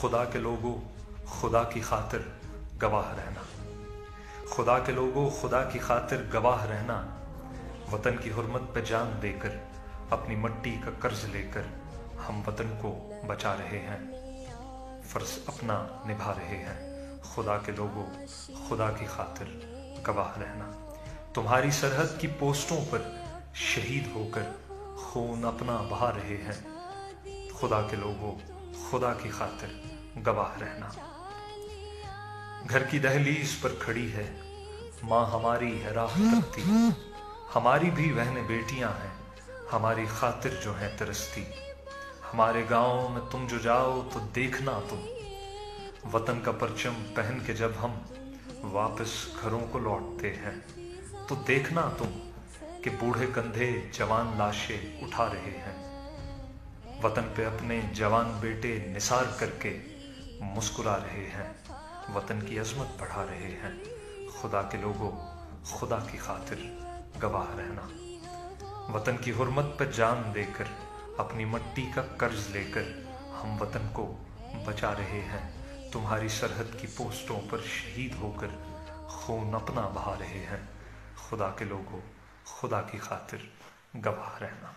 खुदा के लोगों, खुदा की खातिर गवाह रहना। खुदा के लोगों, खुदा की खातिर गवाह रहना, वतन की हुरमत पे जान देकर, अपनी मट्टी का कर्ज लेकर हम वतन को बचा रहे हैं, फ़र्ज़ अपना निभा रहे हैं। खुदा के लोगों, खुदा की खातिर गवाह रहना। तुम्हारी सरहद की पोस्टों पर शहीद होकर खून अपना बहा रहे हैं। खुदा के लोगों खुदा की खातिर गवाह रहना। घर की दहलीज पर खड़ी है। माँ हमारी है राह तकती हमारी भी बहनें बेटियाँ हैं। हमारी खातिर जो है तरसती। हमारे गाँव में तुम जो जाओ तो देखना तुम। वतन का परचम पहन के जब हम वापस घरों को लौटते हैं तो देखना तुम कि बूढ़े कंधे जवान लाशें उठा रहे हैं। वतन पे अपने जवान बेटे निसार करके मुस्कुरा रहे हैं, वतन की अजमत बढ़ा रहे हैं। खुदा के लोगों, खुदा की खातिर गवाह रहना। वतन की हुरमत पर जान देकर, अपनी मट्टी का कर्ज लेकर हम वतन को बचा रहे हैं। तुम्हारी सरहद की पोस्टों पर शहीद होकर खून अपना बहा रहे हैं। खुदा के लोगों, खुदा की खातिर गवाह रहना।